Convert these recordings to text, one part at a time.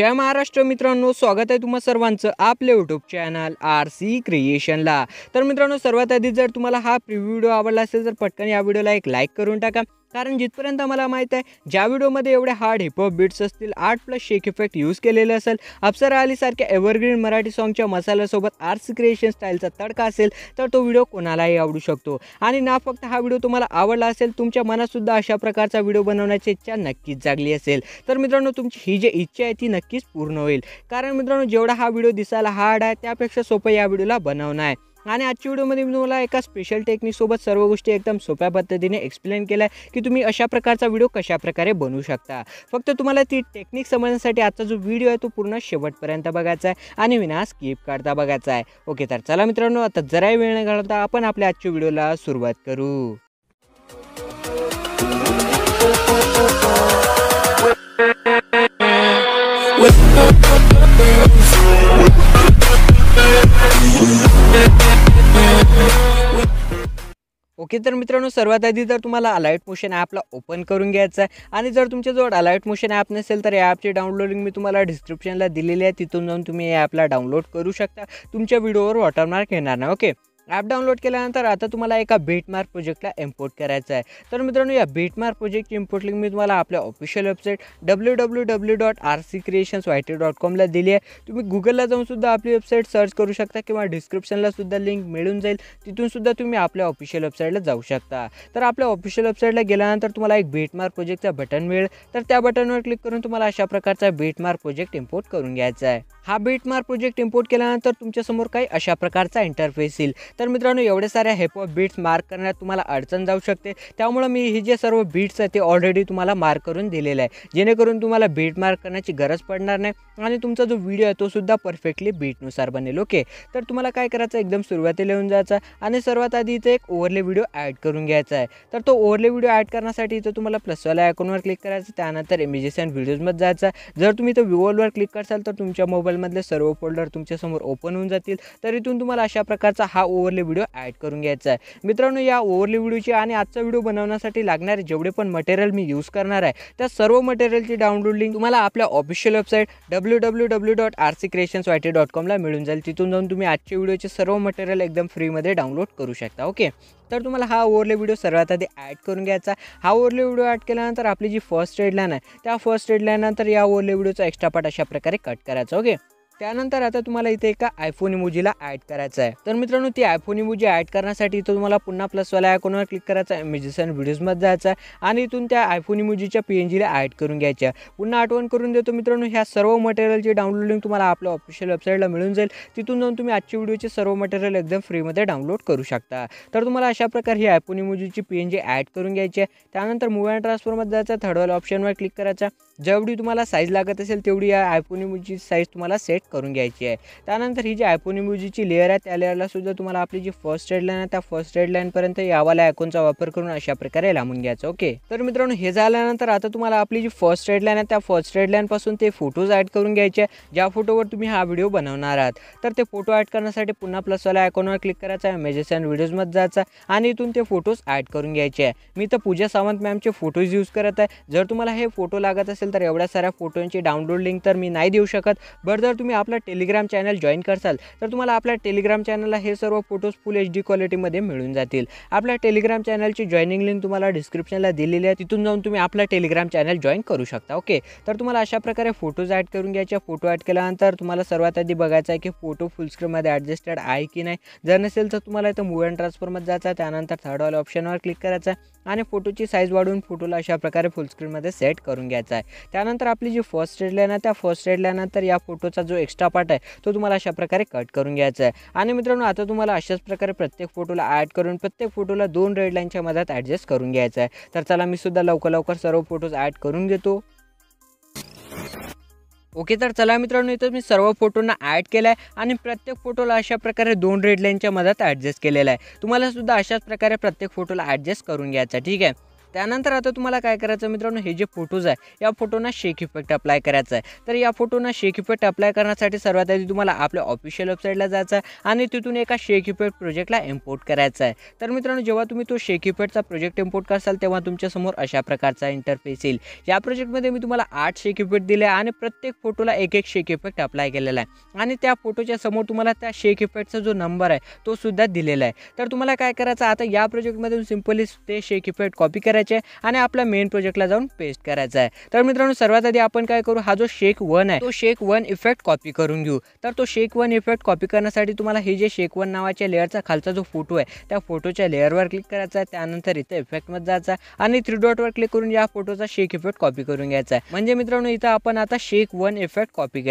जय महाराष्ट्र मित्रांनो स्वागत आहे तुम्हा सर्वांचं आपल्या यूट्यूब चॅनल आर सी क्रिएशनला तर मित्रांनो सर्वात आधी जर तुम्हाला हा प्रिव्ह्यू व्हिडिओ आवडला असेल तर पटकन या व्हिडिओला एक लाईक करून टाका. कारण जिथपर्यंत मला माहीत आहे ज्या व्हिडिओमध्ये एवढे हार्ड हिपहॉप बीट्स असतील आठ प्लस शेक इफेक्ट यूज केलेले असेल अप्सरा अलीसारख्या एव्हरग्रीन मराठी सॉंगच्या मसाल्यासोबत आर्ट्स क्रिएशन स्टाईलचा तडका असेल तर तो व्हिडिओ कोणालाही आवडू शकतो. आणि ना फक्त हा व्हिडिओ तुम्हाला आवडला असेल तुमच्या मनातसुद्धा अशा प्रकारचा व्हिडिओ बनवण्याची इच्छा नक्कीच जागली असेल. तर मित्रांनो तुमची ही जी इच्छा आहे ती नक्कीच पूर्ण होईल. कारण मित्रांनो जेवढा हा व्हिडिओ दिसायला हार्ड आहे त्यापेक्षा सोपं या व्हिडिओला बनवणं आहे. आणि आजच्या व्हिडिओमध्ये मी तुम्हाला एका स्पेशल टेक्निकसोबत सर्व गोष्टी एकदम सोप्या पद्धतीने एक्सप्लेन केल्या आहे की तुम्ही अशा प्रकारचा व्हिडिओ कशा प्रकारे बनवू शकता. फक्त तुम्हाला ती टेक्निक समजण्यासाठी आजचा जो व्हिडिओ आहे तो पूर्ण शेवटपर्यंत बघायचा आहे आणि विना स्किप काढता बघायचा आहे. ओके तर चला मित्रांनो आता जराही वेळ न घालवता आपण आपल्या आजच्या व्हिडिओला सुरुवात करू. ओके तर मित्रांनो सर्वात आधी तर तुम्हाला अलाईट मोशन ॲपला ओपन करून घ्यायचं आहे आणि जर तुमच्याजवळ अलाईट मोशन ॲप नसेल तर या ॲपची डाउनलोड लिंक मी तुम्हाला डिस्क्रिप्शनला दिलेली आहे. तिथून जाऊन तुम्ही या ॲपला डाउनलोड करू शकता. तुमच्या व्हिडिओवर वॉटरमार्क येणार नाही ओके? ॲप डाउनलोड केल्यानंतर आता तुम्हाला एका बीटमार्क प्रोजेक्टला इम्पोर्ट करायचं आहे. तर मित्रांनो या बीटमार्क प्रोजेक्टची इम्पोर्ट लिंक मी तुम्हाला आपल्या official website W W W dot R C creations Y T dot कॉमला दिली आहे. तुम्ही गुगलला जाऊनसुद्धा आपली वेबसाईट सर्च करू शकता किंवा डिस्क्रिप्शनला सुद्धा लिंक मिळून जाईल. तिथूनसुद्धा तुम्ही आपल्या ऑफिशियल वेबसाईटला जाऊ शकता. तर आपल्या ऑफिशियल वेबसाईटला गेल्यानंतर तुम्हाला एक बीटमार्क प्रोजेक्टचा बटन मिळेल. तर त्या बटनवर क्लिक करून तुम्हाला अशा प्रकारचा बीटमार्क प्रोजेक्ट इम्पोर्ट करून घ्यायचा आहे. हा बीटमार्क प्रोजेक्ट इम्पोर्ट केल्यानंतर तुमच्यासमोर काही अशा प्रकारचा इंटरफेस येईल. तर मित्रांनो एवढे साऱ्या हेपॉप बीट्स मार्क करण्यात तुम्हाला अडचण जाऊ शकते. त्यामुळं मी हे जे सर्व बीट्स आहेत ते ऑलरेडी तुम्हाला मार्क करून दिलेलं आहे. जेणेकरून तुम्हाला बीट मार्क करण्याची गरज पडणार नाही आणि तुमचा जो व्हिडिओ आहे तो सुद्धा परफेक्टली बीटनुसार बनेल ओके तर तुम्हाला काय करायचं एकदम सुरुवातीला येऊन जायचं आणि सर्वात आधी इथं एक ओव्हरले व्हिडिओ ॲड करून घ्यायचा आहे. तर तो ओव्हरले व्हिडिओ ॲड करण्यासाठी इथं तुम्हाला प्लसवाल्या आयकॉनवर क्लिक करायचं त्यानंतर इमेजेस अँड व्हिडिओजमध्ये जायचं जर तुम्ही तो विवोलवर क्लिक करसाल तर तुमच्या मोबाईल मोबाईलमधले सर्व फोल्डर तुमच्यासमोर ओपन होऊन जातील. तर इथून तुम्हाला अशा प्रकारचा हा ओव्हरले व्हिडिओ ॲड करून घ्यायचा आहे. मित्रांनो, या ओव्हरले व्हिडिओची आणि आजचा व्हिडिओ बनवण्यासाठी लागणारे मटेरियल मी यूज़ करणार आहे, त्या सर्व मटेरियलची डाउनलोड लिंक तुम्हाला आपल्या official website W W W dot R C creations Y T dot कॉमला मिळून जाईल. तिथून जाऊन तुम्ही आजच्या व्हिडिओचे सर्व मटेरियल एकदम फ्रीमध्ये डाउनलोड करू शकता. ओके तर तुम्हाला हा ओव्हरले व्हिडिओ सर्वात आधी ॲड करून घ्यायचा. हा ओव्हरले व्हिडिओ ॲड केल्यानंतर आपली जी फर्स्ट रेडलाईन आहे त्या फर्स्ट रेडलाईननंतर या ओव्हरले व्हिडिओचा एक्स्ट्रा पार्ट अशा प्रकारे कट करायचा ओके त्यानंतर आता तुम्हाला इथे एका आयफोन इमोजीला ॲड करायचं आहे. तर मित्रांनो ती आयफोन इमोजी ॲड करण्यासाठी इथं तुम्हाला पुन्हा प्लसवाल्या आयकॉनवर क्लिक करायचं आहे. इमेजेस अँड व्हिडिओजमध्ये जायचं आहे. आणि इथून त्या आयफोन इमोजीच्या पी एन जीला ॲड करून घ्यायच्या पुन्हा आठवण करून देतो मित्रांनो ह्या सर्व मटेरियलची डाउनलोडिंग तुम्हाला आपल्या ऑफिशियल वेबसाईटला मिळून जाईल. तिथून जाऊन तुम्ही आजच्या व्हिडिओचे सर्व मटेरियल एकदम फ्रीमध्ये डाउनलोड करू शकता. तर तुम्हाला अशा प्रकारे ही आयफोन इमोजीची पी एन जी ॲड करून घ्यायची आहे. त्यानंतर मूव्ह अँड ट्रान्सफरमध्ये जायचं थर्डवाला ऑप्शनवर क्लिक करायचा जेवढी तुम्हाला साईज लागत असेल तेवढी या आयफोन इमोजीची साईज तुम्हाला सेट करून घ्यायची आहे. त्यानंतर ही जी आयफोन इमोजीची लेअर आहे त्या लेअरला सुद्धा तुम्हाला आपली जी फर्स्ट रेड लाईन आहे त्या फर्स्ट रेड लाईनपर्यंत यावाला आयकॉनचा वापर करून अशा प्रकारे लांबून घ्यायचं ओके तर मित्रांनो हे झाल्यानंतर आता तुम्हाला आपली जी फर्स्ट रेड लाईन आहे त्या फर्स्ट रेड लाईनपासून ते फोटोज ॲड करून घ्यायचे ज्या फोटोवर तुम्ही हा व्हिडिओ बनवणार आहात. तर ते फोटो ॲड करण्यासाठी पुन्हा प्लसवाल्या आयकॉनवर क्लिक करायचा आहे इमेजेस अँड व्हिडिओजमध्ये जायचा आणि इथून ते फोटोज ॲड करून घ्यायचे आहे. मी तर पूजा सावंत मॅमचे फोटोज यूज करत आहे. जर तुम्हाला हे फोटो लागत असेल तर एवढ्या साऱ्या फोटोंची डाउनलोड लिंक तर मी नाही देऊ शकत. बरं जर तुम्ही आपला टेलिग्राम चॅनल जॉईन करसाल तर तुम्हाला आपल्या टेलिग्राम चॅनलला हे सर्व फोटोज फुल एच डी क्वालिटीमध्ये मिळून जातील. आपल्या टेलिग्राम चॅनलची जॉईनिंग लिंक तुम्हाला डिस्क्रिप्शनला दिलेली आहे. तिथून जाऊन तुम्ही आपला टेलिग्राम चॅनल जॉईन करू शकता ओके तर तुम्हाला अशा प्रकारे फोटोज ॲड करून घ्यायचे. फोटो ॲड केल्यानंतर तुम्हाला सर्वात आधी बघायचं आहे की फोटो फुल स्क्रीनमध्ये ॲडजस्टेड आहे की नाही. जर नसेल तर तुम्हाला इथं मूव अँड ट्रान्सफरमध्ये जायचं आहे. त्यानंतर थर्ड वाला ऑप्शनवर क्लिक करायचं आहे. आणि फोटोची साईज वाढवून फोटोला अशा प्रकारे फुलस्क्रीनमध्ये सेट करून घ्यायचा आहे. त्यानंतर आपली जी फर्स्ट रेड लाईन आहे त्या फर्स्ट रेड लाईननंतर या फोटोचा जो एक्स्ट्रा पार्ट आहे तो तुम्हाला अशा प्रकारे कट करून घ्यायचा आहे. आणि मित्रांनो आता तुम्हाला अशाच प्रकारे प्रत्येक फोटोला ॲड करून प्रत्येक फोटोला दोन रेड लाईनच्या मधात ॲडजस्ट करून घ्यायचा आहे. तर चला मी सुद्धा लवकर लवकर सर्व फोटोज ॲड करून घेतो. ओके तर चला मित्रांनो इथं मी सर्व फोटोंना ॲड केला आहे आणि प्रत्येक फोटोला अशा प्रकारे दोन रेड लाईनच्या मधात ॲडजस्ट केलेला आहे. तुम्हाला सुद्धा अशाच प्रकारे प्रत्येक फोटोला ॲडजस्ट करून घ्यायचा ठीक आहे? त्यानंतर आता तुम्हाला काय करायचं मित्रांनो हे जे फोटोज आहे या फोटोना शेक इफेक्ट अप्लाय करायचा आहे. तर या फोटोना शेक इफेक्ट अप्लाय करण्यासाठी सर्वात आधी तुम्हाला आपल्या ऑफिशियल वेबसाईटला जायचं आहे आणि तिथून एका शेक इफेक्ट प्रोजेक्टला इम्पोर्ट करायचा आहे. तर मित्रांनो जेव्हा तुम्ही तो शेक इफेक्टचा प्रोजेक्ट इम्पोर्ट करसाल तेव्हा तुमच्यासमोर अशा प्रकारचा इंटरफेस येईल. या प्रोजेक्टमध्ये मी तुम्हाला आठ शेक इफेक्ट दिले आहे आणि प्रत्येक फोटोला एक एक शेक इफेक्ट अप्लाय केलेला आहे. आणि त्या फोटोच्या समोर तुम्हाला त्या शेक इफेक्टचा जो नंबर आहे तो सुद्धा दिलेला आहे. तर तुम्हाला काय करायचं आता या प्रोजेक्टमधून सिम्पली ते शेक इफेक्ट कॉपी करायचं आणि आपल्या मेन प्रोजेक्टला जाऊन पेस्ट करायचा आहे. तर मित्रांनो, सर्वात आधी आपण हा जो शेक वन आहे तो शेक वन इफ़ेक्ट कॉपी करून घेऊ. तो शेक वन इफ़ेक्ट कॉपी करण्यासाठी तुम्हाला हे जे शेक वन नावाच्या लेअरचा खालचा जो फ़ोटो आहे, त्या फोटोच्या लेअरवर क्लिक करायचा आहे. त्यानंतर इथं इफेक्टमध्ये जायचा आणि थ्री क्लिक करून या फोटोचा शेक इफ़ेक्ट कॉपी करून घ्यायचा आहे. म्हणजे मित्रांनो आता शेक वन इफ़ेक्ट कॉपी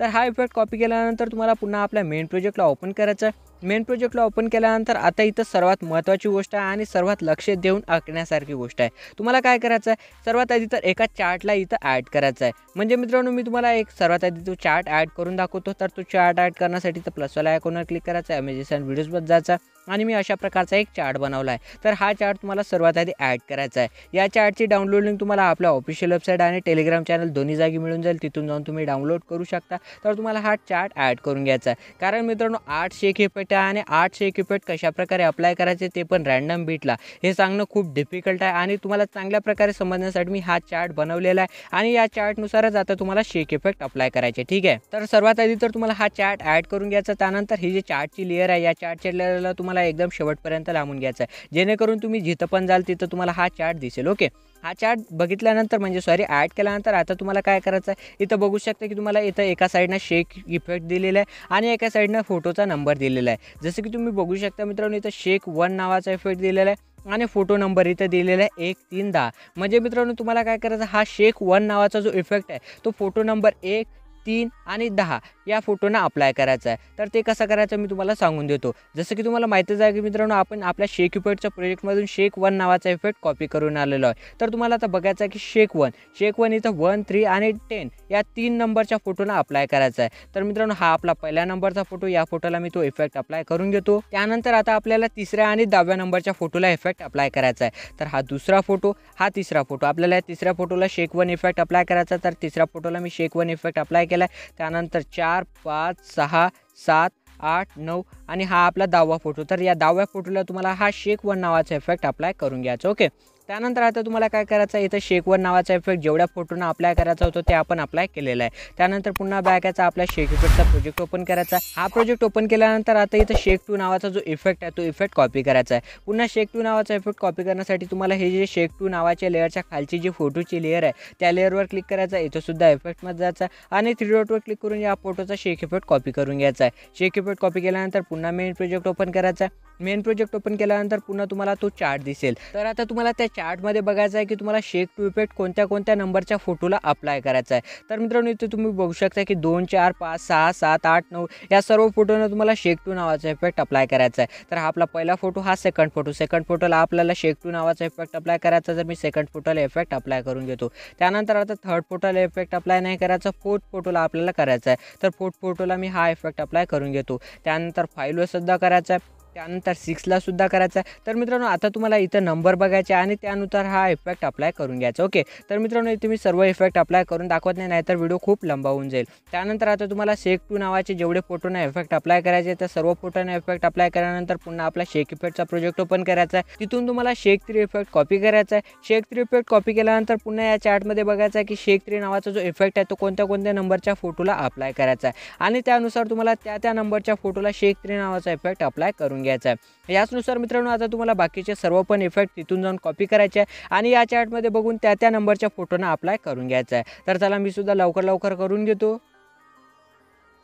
तर हा इफ़ेक्ट कॉपी केल्यानंतर तुम्हाला पुन्हा आपल्या मेन प्रोजेक्टला ओपन करायचं मेन प्रोजेक्टला ओपन केल्यानंतर आता इथं सर्वात महत्त्वाची गोष्ट आहे आणि सर्वात लक्ष देऊन ऐकण्यासारखी गोष्ट आहे. तुम्हाला काय करायचं आहे? सर्वात आधी तर एका चार्टला इथं ॲड करायचं आहे. म्हणजे मित्रांनो मी तुम्हाला एक सर्वात आधी तो चार्ट ॲड करून दाखवतो. तर तो चार्ट ॲड करण्यासाठी तर प्लसवाला आयकॉनवर क्लिक करायचा आहे. इमेजेस अँड जायचा आणि मी अशा प्रकारचा एक चार्ट बनवला आहे. तर हा चार्ट तुम्हाला सर्वात आधी ॲड करायचा आहे. या चार्टची डाउनलोड लिंक तुम्हाला आपल्या ऑफिशियल वेबसाईट आणि टेलिग्राम चॅनल दोन्ही जागी मिळून जाईल. तिथून जाऊन तुम्ही डाउनलोड करू शकता. तर तुम्हाला हा चार्ट ॲड करून घ्यायचा आहे. कारण मित्रांनो आठ शेक इफेक्ट त्या आणि आठशे शेक इफेक्ट कशाप्रकारे अप्लाय करायचे ते पण रॅन्डम बीटला हे सांगणं खूप डिफिकल्ट आहे आणि तुम्हाला चांगल्या प्रकारे समजण्यासाठी मी हा चार्ट बनवलेला आहे आणि या चार्टनुसारच आता तुम्हाला शेक इफेक्ट अप्लाय करायचे ठीक आहे? तर सर्वात आधी तर तुम्हाला हा चार्ट ॲड करून घ्यायचा त्यानंतर ही जी चार्टची लेअर आहे या चार्टच्या लेअरला तुम्हाला एकदम शेवटपर्यंत लांबून घ्यायचं आहे. जेणेकरून तुम्ही जिथं पण जाल तिथं तुम्हाला हा चार्ट दिसेल. ओके? हा चार्ट बघितल्यानंतर म्हणजे सॉरी ॲड केल्यानंतर आता तुम्हाला काय करायचं आहे? इथं बघू शकता की तुम्हाला इथं एका साईडनं शेक इफेक्ट दिलेला आहे आणि एका साईडनं फोटोचा नंबर दिलेला आहे. जसं की तुम्ही बघू शकता मित्रांनो इथं शेक वन नावाचा इफेक्ट दिलेला आहे आणि फोटो नंबर इथं दिलेला आहे एक तीन दहा. म्हणजे मित्रांनो तुम्हाला काय करायचं हा शेक वन नावाचा जो इफेक्ट आहे तो फोटो नंबर एक तीन आणि दहा या फोटोना अप्लाय करायचा आहे. तर ते कसं करायचं मी तुम्हाला सांगून देतो. जसं की तुम्हाला माहितीच आहे की मित्रांनो आपण आपल्या शेक इफेक्टच्या प्रोजेक्टमधून शेक वन नावाचा इफेक्ट कॉपी करून आलेलो आहे. तर तुम्हाला आता बघायचं आहे की शेक वन शेक वन इथं वन थ्री आणि टेन या तीन नंबरच्या फोटोना अप्लाय करायचा आहे. तर मित्रांनो हा आपला पहिल्या नंबरचा फोटो या फोटोला मी तो इफेक्ट अप्लाय करून घेतो. त्यानंतर आता आपल्याला तिसऱ्या आणि दहाव्या नंबरच्या फोटोला इफेक्ट अप्लाय करायचा आहे. तर हा दुसरा फोटो हा तिसरा फोटो आपल्याला या तिसऱ्या फोटोला शेक वन इफेक्ट अप्लाय करायचा तर तिसऱ्या फोटोला मी शेक वन इफेक्ट अप्लाय केला आहे त्यानंतर चार पाच सहा सात आठ नऊ आणि हा आपला दहावा फोटो तर या दहाव्या फोटोला तुम्हाला हा शेक वन नावाचा इफेक्ट अप्लाय करून घ्यायचा. ओके त्यानंतर आता तुम्हाला काय करायचं आहे? इथं शेकवर नावाचा इफेक्ट जेवढ्या फोटोनं अप्लाय करायचा होतो ते आपण अप्लाय केलेला आहे. त्यानंतर पुन्हा बॅक याचा आपल्या शेक इफेक्टचा प्रोजेक्ट ओपन करायचा हा प्रोजेक्ट ओपन केल्यानंतर आता इथं शेक टू नावाचा जो इफेक्ट आहे तो इफेक्ट कॉपी करायचा आहे. पुन्हा शेक टू नावाचा इफेक्ट कॉपी करण्यासाठी तुम्हाला हे जे शेक टू नावाच्या लेअरच्या खालची जी फोटोची लेअर आहे त्या लेअरवर क्लिक करायचा आहे. इथं सुद्धा इफेक्टमध्ये जायचा आणि थ्री डॉटवर क्लिक करून या फोटोचा शेक इफेक्ट कॉपी करून घ्यायचा आहे. शेक इफेक्ट कॉपी केल्यानंतर पुन्हा मेन प्रोजेक्ट ओपन करायचा मेन प्रोजेक्ट ओपन केल्यानंतर पुन्हा तुम्हाला तो चार्ट दिसेल. तर आता तुम्हाला त्या चार्टमध्ये बघायचं आहे की तुम्हाला शेक टू इफेक्ट कोणत्या कोणत्या नंबरच्या फोटोला अप्लाय करायचा आहे. तर मित्रांनो इथे तुम्ही बघू शकता की दोन चार पाच सहा सात आठ नऊ या सर्व फोटोनं तुम्हाला शेक टू नावाचा इफेक्ट अप्लाय करायचा आहे. तर हा आपला पहिला फोटो हा सेकंड फोटो सेकंड फोटोला आपल्याला शेक टू नावाचा इफेक्ट अप्लाय करायचा तर मी सेकंड फोटोला इफेक्ट अप्लाय करून घेतो. त्यानंतर आता थर्ड फोटोला इफेक्ट अप्लाय नाही करायचा फोर्थ फोटोला आपल्याला करायचा आहे. तर फोर्थ फोटोला मी हा इफेक्ट अप्लाय करून घेतो. त्यानंतर फाईलवर सुद्धा करायचा आहे. त्यानंतर सिक्सला सुद्धा करायचा आहे. तर मित्रांनो आता तुम्हाला इथं नंबर बघायचे आणि त्यानुसार हा इफेक्ट अप्लाय करून घ्यायचा ओके तर मित्रांनो इथे मी सर्व इफेक्ट अप्लाय करून दाखवत नाही नाहीतर व्हिडिओ खूप लंबा होऊन जाईल. त्यानंतर आता तुम्हाला शेक टू नावाचे जेवढे फोटोना इफेक्ट अप्लाय करायचे त्या सर्व फोटोना इफेक्ट अप्लाय केल्यानंतर पुन्हा आपला शेक इफेक्टचा प्रोजेक्ट ओपन करायचा आहे. तिथून तुम्हाला शेक थ्री इफेक्ट कॉपी करायचा आहे. शेक थ्री इफेक्ट कॉपी केल्यानंतर पुन्हा या चार्टमध्ये बघायचा आहे की शेक थ्री नावाचा जो इफेक्ट आहे तो कोणत्या कोणत्या नंबरच्या फोटोला अप्लाय करायचा आहे. आणि त्यानुसार तुम्हाला त्या त्या नंबरच्या फोटोला शेक थ्री नावाचा इफेक्ट अप्लाय करून घ्यायचा आहे. याचनुसार मित्रांनो आता तुम्हाला बाकीचे सर्व पण इफेक्ट तिथून जाऊन कॉपी करायचे आहे. आणि या चार्टमध्ये बघून त्या त्या नंबरच्या फोटोना अप्लाय करून घ्यायचा आहे. तर चला मी सुद्धा लवकर लवकर करून घेतो.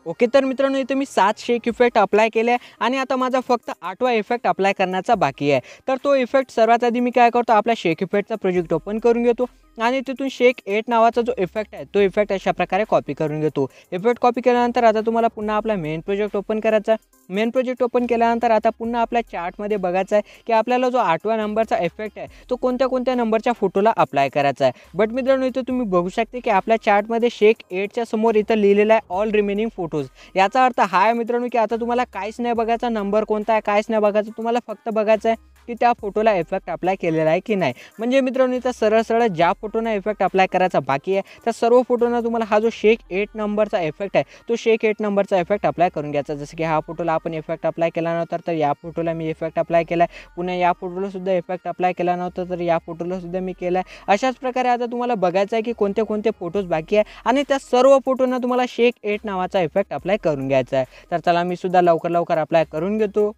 ओके तर मित्रांनो इथे मी सात शेक इफेक्ट अप्लाय केले आहे. आणि आता माझा फक्त आठवा इफेक्ट अप्लाय करण्याचा बाकी आहे. तर तो इफेक्ट सर्वात आधी मी काय करतो? आपल्या शेक इफेक्टचा प्रोजेक्ट ओपन करून घेतो. आणि तिथून शेक एट नावाचा जो इफेक्ट आहे तो इफेक्ट अशा प्रकारे कॉपी करून घेतो. इफेक्ट कॉपी केल्यानंतर आता तुम्हाला पुन्हा आपला मेन प्रोजेक्ट ओपन करायचा आहे. मेन प्रोजेक्ट ओपन केल्यानंतर आता पुन्हा आपल्या चार्टमध्ये बघायचं आहे की आपल्याला जो आठव्या नंबरचा इफेक्ट आहे तो कोणत्या कोणत्या नंबरच्या फोटोला अप्लाय करायचा आहे. बट मित्रांनो इथं तुम्ही बघू शकते की आपल्या चार्टमध्ये शेक एटच्या समोर इथं लिहिलेलं आहे ऑल रिमेनिंग फोटोज याचा अर्थ हा आहे मित्रांनो की आता तुम्हाला काहीच नाही बघायचा नंबर कोणता आहे काहीच नाही बघायचं तुम्हाला फक्त बघायचं आहे की त्या फोटोला इफेक्ट अप्लाय केलेला आहे की नाही. म्हणजे मित्रांनो इथं सरळ सरळ ज्या फोटो फोटोना इफ़ेक्ट अप्लाय करायचा बाकी आहे. त्या सर्व फोटोना तुम्हाला हा जो शेक एट नंबरचा इफ़ेक्ट आहे तो शेक एट नंबरचा इफ़ेक्ट अप्लाय करून घ्यायचा. जसं की हा फोटोला आपण इफ़ेक्ट अप्लाय केला फोटोला मी इफ़ेक्ट अप्लाय केला आहे पुन्हा या फोटोला सुद्धा इफ़ेक्ट अप्लाय केला नव्हता, तर फोटोला सुद्धा मी केला आहे अशाच प्रकारे आता तुम्हाला बघायचं आहे फ़ोटोज़ बाकी आहे आणि त्या सर्व फोटोंना तुम्हाला शेक एट नावाचा इफ़ेक्ट अप्लाय करून घ्यायचा चला मी सुद्धा लवकर लवकर अप्लाय करून घेतो.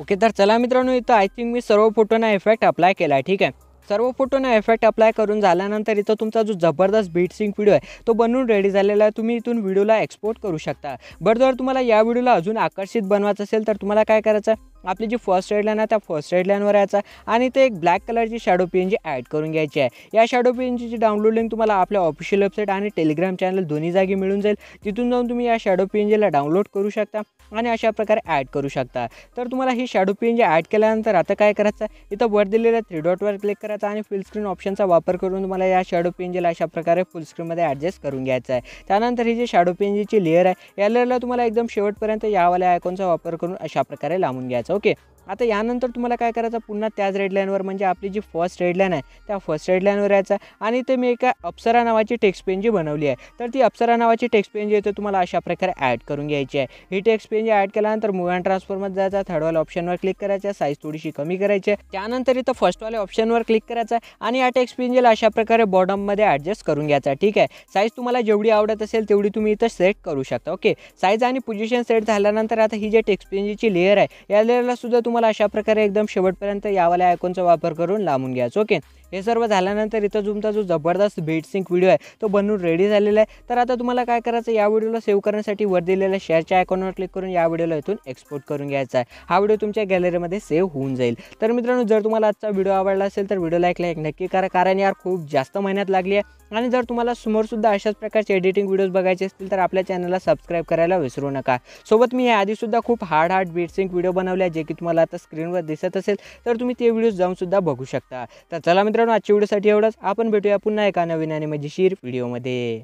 ओके तर चला मित्रांनो इथं आय थिंक मी सर्व फोटोना इफेक्ट अप्लाय केला आहे ठीक आहे? सर्व फोटोना इफेक्ट अप्लाय करून झाल्यानंतर इथं तुमचा जो जबरदस्त बीटसिंग व्हिडिओ आहे तो बनवून रेडी झालेला आहे. तुम्ही इथून व्हिडिओला एक्सपोर्ट करू शकता. बट जर तुम्हाला या व्हिडिओला अजून आकर्षित बनवायचं असेल तर तुम्हाला काय करायचं आहे? आपली जी फर्स्ट हेडलाईन आहे त्या फर्स्ट हेडलाईनवर यायचा आणि ते एक ब्लॅक कलरची shadow P N G add करून घ्यायची आहे. या शॅडो पी एन जीची डाउनलोड लिंक तुम्हाला आपल्या ऑफिशियल वेबसाईट आणि टेलिग्राम चॅनल दोन्ही जागी मिळून जाईल. तिथून जाऊन तुम्ही या शॅडो पी एन जीला डाउनलोड करू शकता आणि अशा प्रकारे ॲड करू शकता. तर तुम्हाला ही shadow P N G add केल्यानंतर आता काय करायचं इथं वर दिलेल्या थ्री डॉटवर क्लिक करायचं आणि फुल स्क्रीन ऑप्शनचा वापर करून तुम्हाला या शॅडो पी एन जीला अशा प्रकारे फुल स्क्रीनमध्ये ॲडजस्ट करून घ्यायचं आहे. त्यानंतर ही जी शॅडो पी एन जीची लेअर आहे या लेअरला तुम्हाला एकदम शेवटपर्यंत यावाल्या आयकॉनचा वापर करून अशा प्रकारे लावून घ्यायचं ओके आता यानंतर तुम्हाला काय करायचं? पुन्हा त्याच रेडलाईनवर म्हणजे आपली जी फर्स्ट रेडलाईन आहे त्या फर्स्ट रेडलाईनवर यायचं. आणि ते मी एका अप्सरा नावाची टेक्स्ट पेन जी बनवली आहे. तर ती अप्सरा नावाची टेक्स्ट पेन जी आहे ते तुम्हाला अशा प्रकारे ॲड करून घ्यायची आहे. ही text P N G add केल्यानंतर मूव अँड ट्रान्सफॉरमध्ये जायचा थर्डवाल्या ऑप्शनवर क्लिक करायचं साईज थोडीशी कमी करायची आहे. त्यानंतर इथं फर्स्टवाल्या ऑप्शनवर क्लिक करायचं आहे. आणि या टेक्स्ट पेन जीला अशा प्रकारे बॉटममध्ये ॲडजस्ट करून घ्यायचा ठीक आहे? साईज तुम्हाला जेवढी आवडत असेल तेवढी तुम्ही इथं सेट करू शकता. ओके साईज आणि पोझिशन सेट झाल्यानंतर आता ही जे टेक्स्ट पेन जीची लेअर आहे या लेअरला सुद्धा तुम्हाला अशा प्रकारे एकदम शेवटपर्यंत यावाल्या आयकॉनचा वापर करून लांबून घ्यायचं ओके? हे सर्व झाल्यानंतर इथं तुमचा जो जबरदस्त बेट सिंक व्हिडिओ आहे तो बनवून रेडी झालेला आहे. तर आता तुम्हाला काय करायचं या व्हिडिओला सेव्ह करण्यासाठी वर दिलेल्या शेअरच्या आयकॉनवर क्लिक करून या व्हिडिओला इथून एक्सपोर्ट करून घ्यायचा आहे. हा व्हिडिओ तुमच्या गॅलरीमध्ये सेव्ह होऊन जाईल. तर मित्रांनो जर तुम्हाला आजचा व्हिडिओ आवडला असेल तर व्हिडिओ एक लाईक नक्की करा कारण यार खूप जास्त मेहनत लागली आहे. आणि जर तुम्हाला समोरसुद्धा अशाच प्रकारचे एडिटिंग व्हिडिओज बघायचे असतील तर आपल्या चॅनलला सबस्क्राईब करायला विसरू नका. सोबत मी या आधीसुद्धा खूप हार्ड हार्ड बीट्सिंग व्हिडिओ बनवले आहे जे की तुम्हाला आता स्क्रीनवर दिसत असेल तर तुम्ही ते व्हिडिओज जाऊन सुद्धा बघू शकता. तर चला मित्रांनो आजच्या व्हिडिओसाठी एवढंच. आपण भेटूया पुन्हा एका नवीन आणि मजेशीर व्हिडिओमध्ये